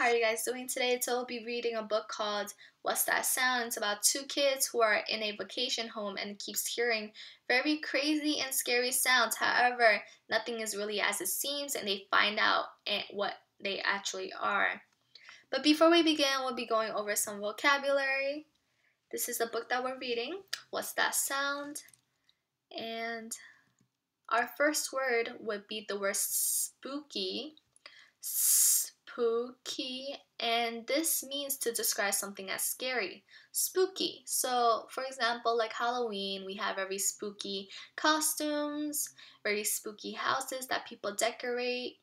How are you guys doing today? So I'll be reading a book called What's That Sound? It's about two kids who are in a vacation home and keeps hearing very crazy and scary sounds. However, nothing is really as it seems and they find out what they actually are. But before we begin, we'll be going over some vocabulary. This is the book that we're reading. What's that sound? And our first word would be the word spooky. Spooky, and this means to describe something as scary. Spooky. So, for example, like Halloween, we have very spooky costumes, very spooky houses that people decorate.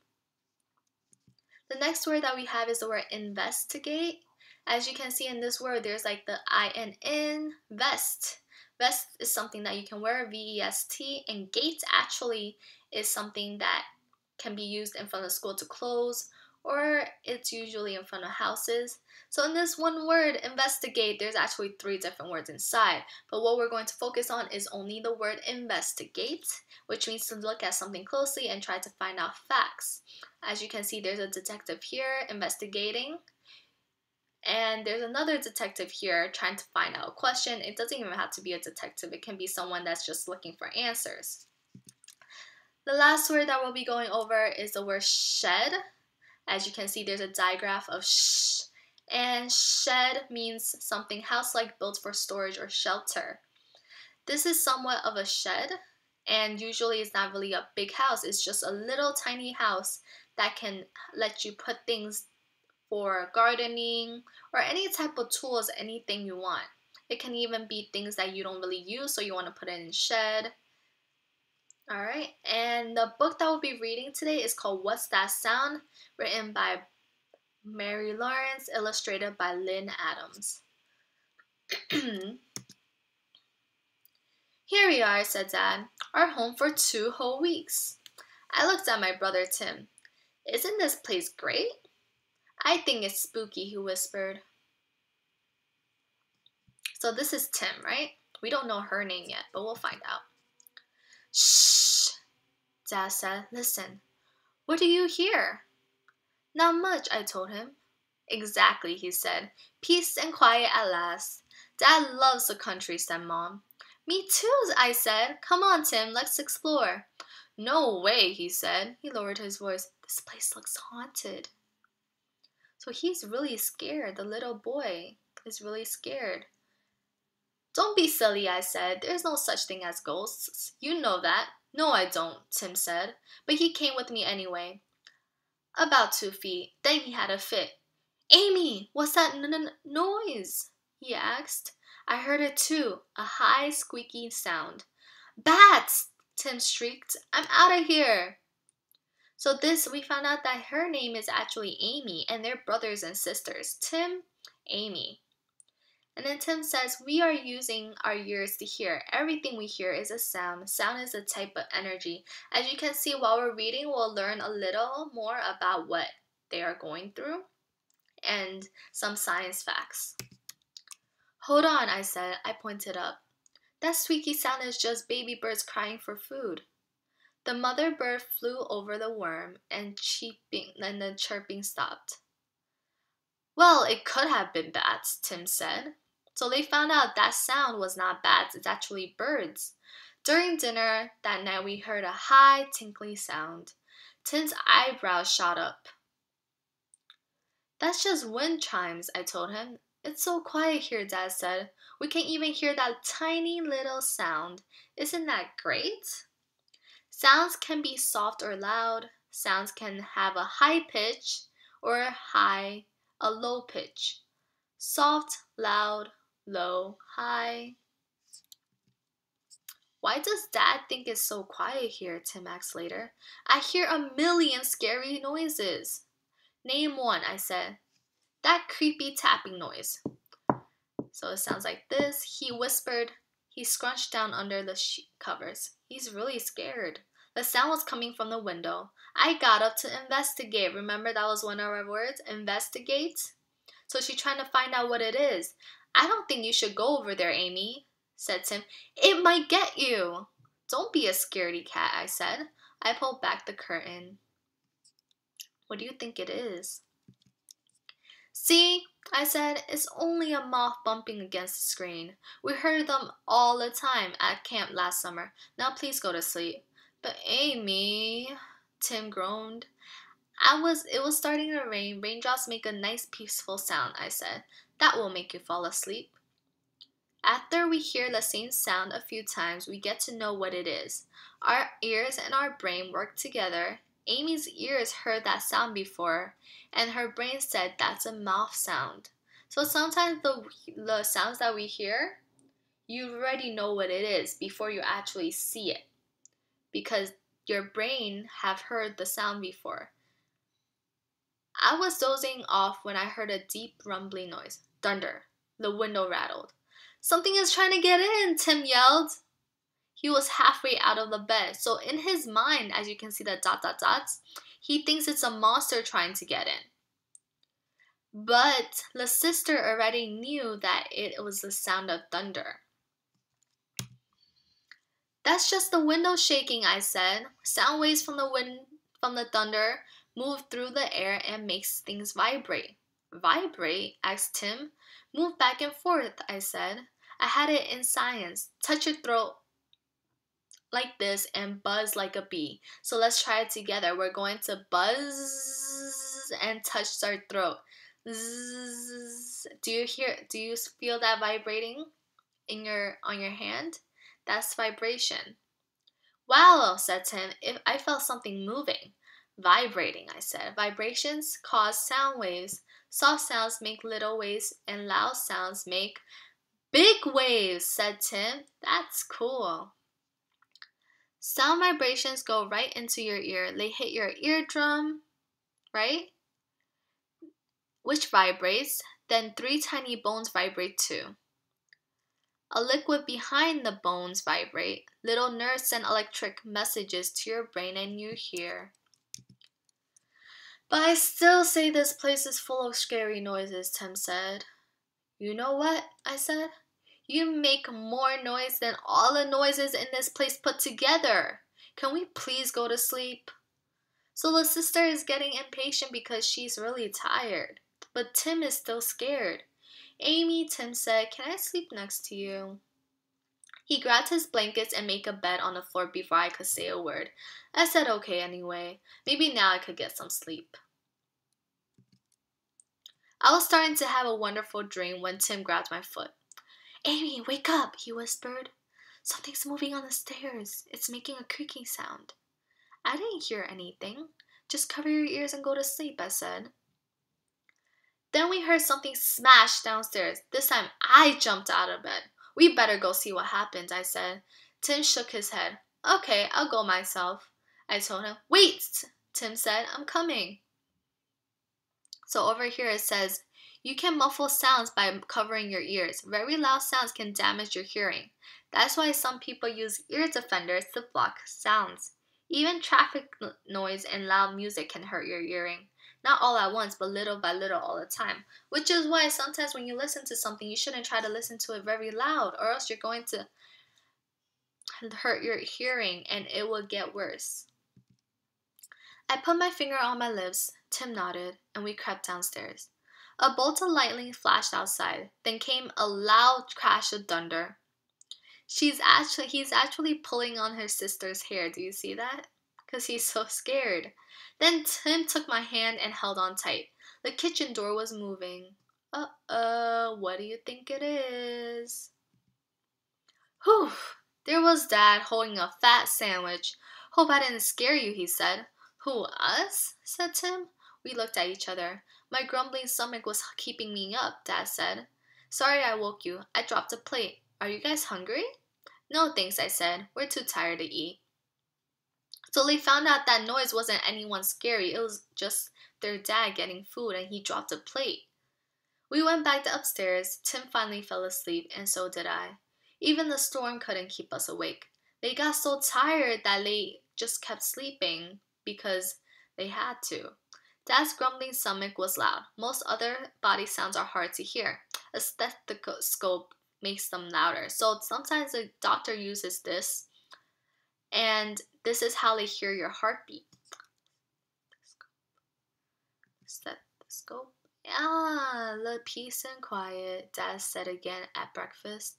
The next word that we have is the word investigate. As you can see in this word, there's like the I N N, vest. Vest is something that you can wear, V E S T, and gate actually is something that can be used in front of school to close or it's usually in front of houses. So in this one word, investigate, there's actually three different words inside. But what we're going to focus on is only the word investigate, which means to look at something closely and try to find out facts. As you can see, there's a detective here investigating. And there's another detective here trying to find out a question. It doesn't even have to be a detective, it can be someone that's just looking for answers. The last word that we'll be going over is the word shed. As you can see, there's a digraph of sh, and shed means something house-like built for storage or shelter. This is somewhat of a shed, and usually it's not really a big house. It's just a little tiny house that can let you put things for gardening or any type of tools, anything you want. It can even be things that you don't really use, so you want to put it in shed. All right, and the book that we'll be reading today is called What's That Sound? Written by Mary Lawrence, illustrated by Lynn Adams. Here we are, said Dad, our home for two whole weeks. I looked at my brother Tim. Isn't this place great? I think it's spooky, he whispered. So this is Tim, right? We don't know her name yet, but we'll find out. Shh, Dad said. Listen, what do you hear? Not much, I told him. Exactly, he said. Peace and quiet at last. Dad loves the country, said Mom. Me too, I said. Come on, Tim, let's explore. No way, he said. He lowered his voice. This place looks haunted. So he's really scared. The little boy is really scared. Don't be silly, I said. There's no such thing as ghosts. You know that. No, I don't, Tim said. But he came with me anyway. About two feet. Then he had a fit. Amy, what's that noise? he asked. I heard it too, a high, squeaky sound. Bats! Tim shrieked. I'm out of here! So this, we found out that her name is actually Amy, and they're brothers and sisters. Tim, Amy. And then Tim says, We are using our ears to hear. Everything we hear is a sound. Sound is a type of energy. As you can see, while we're reading, we'll learn a little more about what they are going through and some science facts. Hold on, I said. I pointed up. That squeaky sound is just baby birds crying for food. The mother bird flew over the worm and cheeping and the chirping stopped. Well, it could have been bats, Tim said. So they found out that sound was not bats, it's actually birds. During dinner that night, we heard a high, tinkly sound. Tim's eyebrows shot up. That's just wind chimes, I told him. It's so quiet here, Dad said. We can even hear that tiny little sound. Isn't that great? Sounds can be soft or loud. Sounds can have a high pitch or a high, a low pitch. Soft, loud, low, high. Why does Dad think it's so quiet here? Tim asked later. I hear a million scary noises. Name one, I said. That creepy tapping noise. So it sounds like this. He whispered. He scrunched down under the covers. He's really scared. The sound was coming from the window. I got up to investigate. Remember that was one of our words? Investigate? So she's trying to find out what it is. I don't think you should go over there, Amy, said Tim. It might get you. Don't be a scaredy cat, I said. I pulled back the curtain. What do you think it is? See, I said, it's only a moth bumping against the screen. We heard them all the time at camp last summer. Now please go to sleep. But Amy, Tim groaned. I was it was starting to rain. Raindrops make a nice peaceful sound, I said. That will make you fall asleep. After we hear the same sound a few times, we get to know what it is. Our ears and our brain work together. Amy's ears heard that sound before, and her brain said that's a mouth sound. So sometimes the, the sounds that we hear, you already know what it is before you actually see it because your brain have heard the sound before. I was dozing off when I heard a deep rumbling noise. Thunder. The window rattled. Something is trying to get in, Tim yelled. He was halfway out of the bed, so in his mind, as you can see the dot dot dots, he thinks it's a monster trying to get in. But the sister already knew that it was the sound of thunder. That's just the window shaking, I said. Sound waves from the wind from the thunder move through the air and makes things vibrate. Vibrate? asked Tim. Move back and forth, I said. I had it in science. Touch your throat like this and buzz like a bee. So let's try it together. We're going to buzz and touch our throat. Zzz. Do you hear do you feel that vibrating in your on your hand? That's vibration. Wow, said Tim. If I felt something moving. Vibrating, I said. Vibrations cause sound waves. Soft sounds make little waves, and loud sounds make big waves, said Tim. That's cool. Sound vibrations go right into your ear. They hit your eardrum, right? Which vibrates. Then three tiny bones vibrate too. A liquid behind the bones vibrate. Little nerves send electric messages to your brain and you hear. But I still say this place is full of scary noises, Tim said. You know what? I said. You make more noise than all the noises in this place put together. Can we please go to sleep? So the sister is getting impatient because she's really tired. But Tim is still scared. Amy, Tim said, Can I sleep next to you? He grabbed his blankets and made a bed on the floor before I could say a word. I said okay anyway. Maybe now I could get some sleep. I was starting to have a wonderful dream when Tim grabbed my foot. Amy, wake up, he whispered. Something's moving on the stairs. It's making a creaking sound. I didn't hear anything. Just cover your ears and go to sleep, I said. Then we heard something smash downstairs. This time I jumped out of bed. We better go see what happened, I said. Tim shook his head. Okay, I'll go myself. I told him. Wait, Tim said. I'm coming. So over here it says, you can muffle sounds by covering your ears. Very loud sounds can damage your hearing. That's why some people use ear defenders to block sounds. Even traffic noise and loud music can hurt your hearing. Not all at once, but little by little all the time. Which is why sometimes when you listen to something, you shouldn't try to listen to it very loud, or else you're going to hurt your hearing and it will get worse. I put my finger on my lips, Tim nodded, and we crept downstairs. A bolt of lightning flashed outside, then came a loud crash of thunder. She's actually he's actually pulling on her sister's hair. Do you see that? Cuz he's so scared. Then Tim took my hand and held on tight. The kitchen door was moving. Uh uh, what do you think it is? Whew! There was Dad holding a fat sandwich. Hope I didn't scare you, he said. Who, us? said Tim. We looked at each other. My grumbling stomach was keeping me up, Dad said. Sorry I woke you. I dropped a plate. Are you guys hungry? No thanks, I said. We're too tired to eat. So they found out that noise wasn't anyone scary, it was just their dad getting food and he dropped a plate. We went back to upstairs. Tim finally fell asleep, and so did I. Even the storm couldn't keep us awake. They got so tired that they just kept sleeping because they had to. Dad's grumbling stomach was loud. Most other body sounds are hard to hear. A stethoscope makes them louder. So sometimes the doctor uses this and this is how they hear your heartbeat. Stethoscope. Ah, the peace and quiet, Dad said again at breakfast.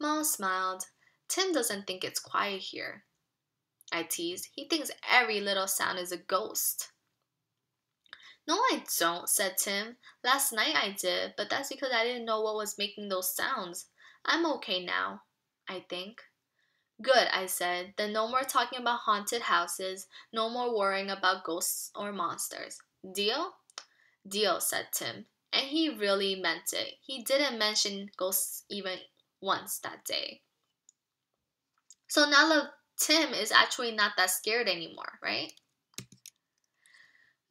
Mom smiled. Tim doesn't think it's quiet here. I teased. He thinks every little sound is a ghost. No, I don't, said Tim. Last night I did, but that's because I didn't know what was making those sounds. I'm okay now, I think. Good, I said. Then no more talking about haunted houses, no more worrying about ghosts or monsters. Deal? Deal, said Tim. And he really meant it. He didn't mention ghosts even once that day. So now that Tim is actually not that scared anymore, right?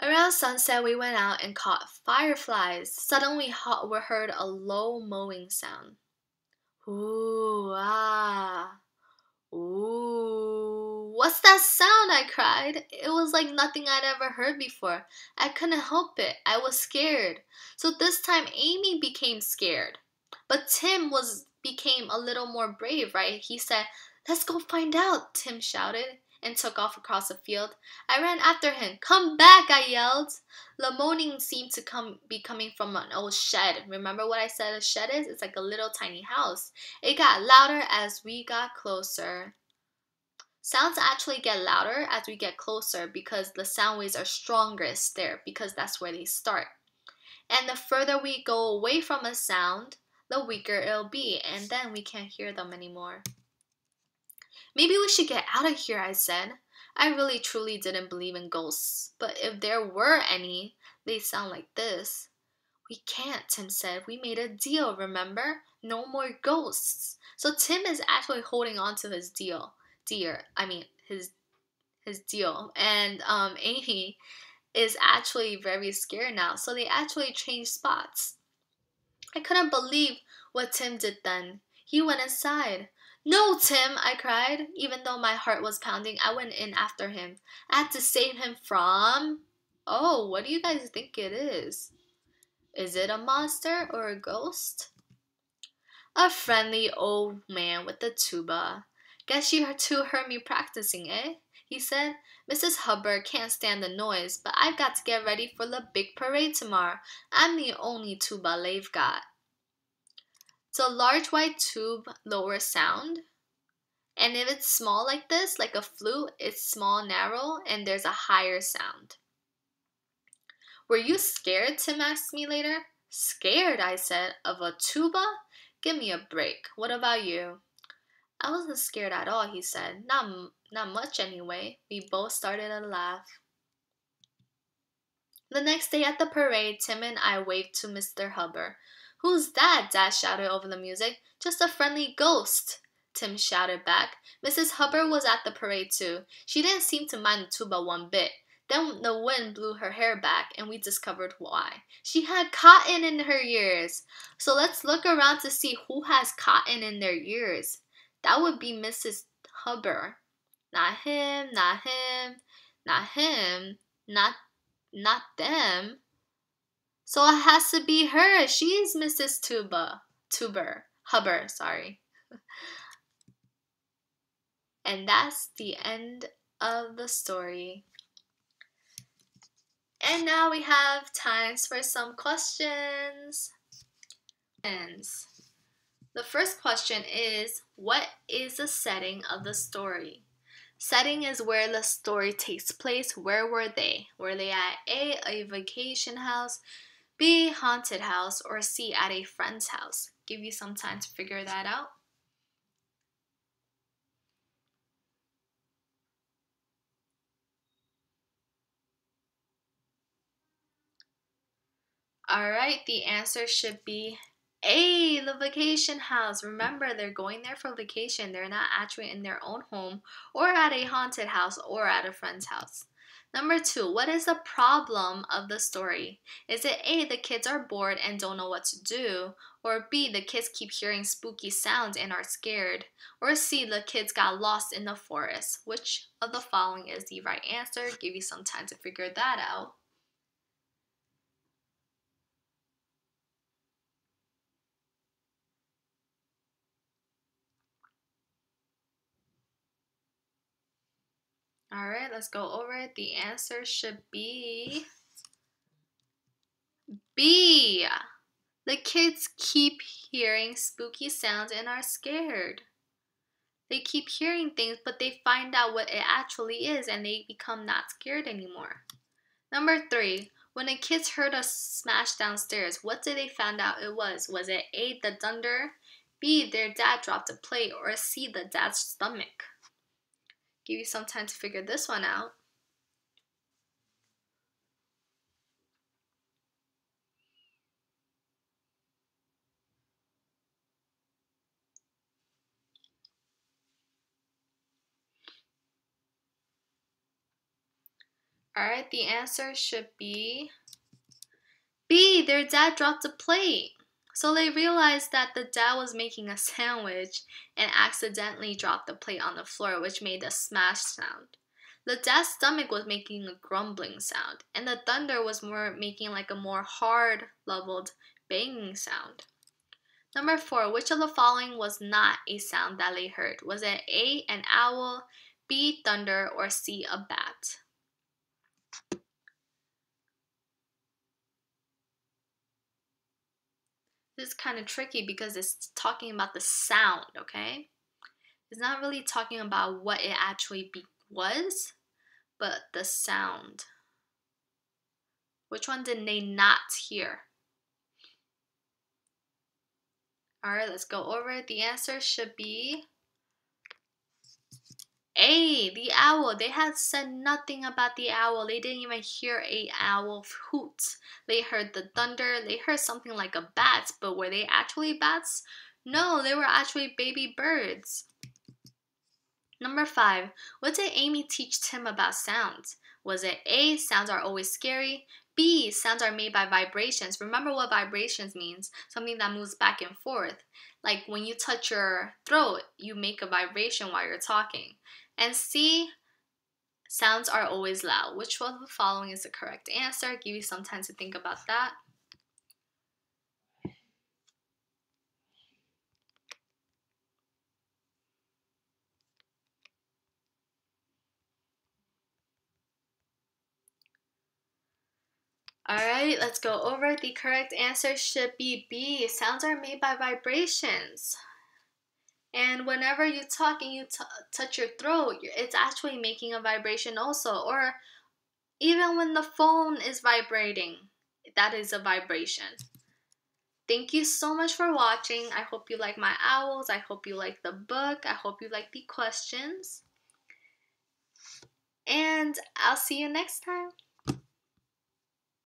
Around sunset, we went out and caught fireflies. Suddenly, we heard a low mowing sound. Ooh, ah. Ooh, what's that sound? I cried. It was like nothing I'd ever heard before. I couldn't help it. I was scared. So this time Amy became scared. But Tim was became a little more brave, right? He said, Let's go find out, Tim shouted and took off across the field. I ran after him. Come back, I yelled. The moaning seemed to come be coming from an old shed. Remember what I said a shed is? It's like a little tiny house. It got louder as we got closer. Sounds actually get louder as we get closer because the sound waves are strongest there because that's where they start. And the further we go away from a sound, the weaker it'll be, and then we can't hear them anymore. Maybe we should get out of here, I said. I really truly didn't believe in ghosts, but if there were any, they sound like this. We can't, Tim said. We made a deal, remember? No more ghosts. So Tim is actually holding on to his deal. Dear, I mean his his deal. And um Amy is actually very scared now. So they actually changed spots. I couldn't believe what Tim did then. He went inside. No, Tim, I cried. Even though my heart was pounding, I went in after him. I had to save him from. Oh, what do you guys think it is? Is it a monster or a ghost? A friendly old man with a tuba. Guess you two heard me practicing, eh? He said. Mrs. Hubbard can't stand the noise, but I've got to get ready for the big parade tomorrow. I'm the only tuba they've got. So large white tube lower sound. And if it's small like this, like a flute, it's small, narrow, and there's a higher sound. Were you scared? Tim asked me later. Scared, I said, of a tuba? Give me a break. What about you? I wasn't scared at all, he said. Not, not much anyway. We both started a laugh. The next day at the parade, Tim and I waved to Mr. Hubbard, Who's that? Dad shouted over the music. Just a friendly ghost. Tim shouted back. Mrs. Hubbard was at the parade too. She didn't seem to mind the tuba one bit. Then the wind blew her hair back, and we discovered why. She had cotton in her ears. So let's look around to see who has cotton in their ears. That would be Mrs. Hubbard. Not him, not him, not him, not not them. So it has to be her. She's Mrs. Tuba. Tuber. Hubbard, sorry. and that's the end of the story. And now we have times for some questions. The first question is What is the setting of the story? Setting is where the story takes place. Where were they? Were they at A, a vacation house, B. Haunted house. Or C. At a friend's house. Give you some time to figure that out. Alright, the answer should be A, the vacation house. Remember, they're going there for vacation. They're not actually in their own home or at a haunted house or at a friend's house. Number two, what is the problem of the story? Is it A, the kids are bored and don't know what to do? Or B, the kids keep hearing spooky sounds and are scared? Or C, the kids got lost in the forest? Which of the following is the right answer? Give you some time to figure that out. All right, let's go over it. The answer should be B. The kids keep hearing spooky sounds and are scared. They keep hearing things, but they find out what it actually is and they become not scared anymore. Number three, when the kids heard a smash downstairs, what did they find out it was? Was it A, the thunder, B, their dad dropped a plate, or C, the dad's stomach? Give you some time to figure this one out. Alright, the answer should be B. Their dad dropped a plate. So they realized that the dad was making a sandwich and accidentally dropped the plate on the floor, which made a smash sound. The dad's stomach was making a grumbling sound, and the thunder was more making like a more hard leveled banging sound. Number four, which of the following was not a sound that they heard? Was it A, an owl, B, thunder, or C, a bat? This is kind of tricky because it's talking about the sound, okay? It's not really talking about what it actually be- was, but the sound. Which one did they not hear? All right, let's go over. The answer should be a, the owl. They had said nothing about the owl. They didn't even hear a owl hoot. They heard the thunder. They heard something like a bat, but were they actually bats? No, they were actually baby birds. Number five, what did Amy teach Tim about sounds? Was it A, sounds are always scary? B, sounds are made by vibrations. Remember what vibrations means? Something that moves back and forth. Like when you touch your throat, you make a vibration while you're talking. And C, sounds are always loud. Which one of the following is the correct answer? Give you some time to think about that. Alright, let's go over. The correct answer should be B. Sounds are made by vibrations. And whenever you talk and you touch your throat, it's actually making a vibration also. Or even when the phone is vibrating, that is a vibration. Thank you so much for watching. I hope you like my owls. I hope you like the book. I hope you like the questions. And I'll see you next time.